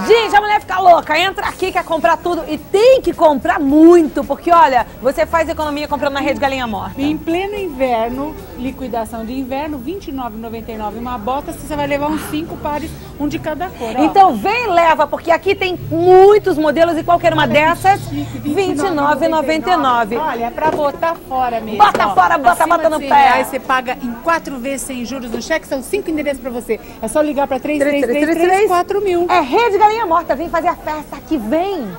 Gente, a mulher fica louca, entra aqui, quer comprar tudo e tem que comprar muito, porque olha, você faz economia comprando na rede Galinha Morta. Em pleno inverno, liquidação de inverno, R$ 29,99 uma bota, você vai levar uns 5 pares, um de cada cor. ó. Então vem e leva, porque aqui tem muitos modelos e qualquer uma Olha, dessas, que chique, R$ 29,99. Olha, é pra botar fora mesmo. Bota ó. fora, bota, Acima bota no 100 pé. Reais, você paga em 4 vezes sem juros no cheque, são 5 endereços pra você. É só ligar pra 3333 mil. É rede Galinha Morta, vem fazer a festa aqui, vem!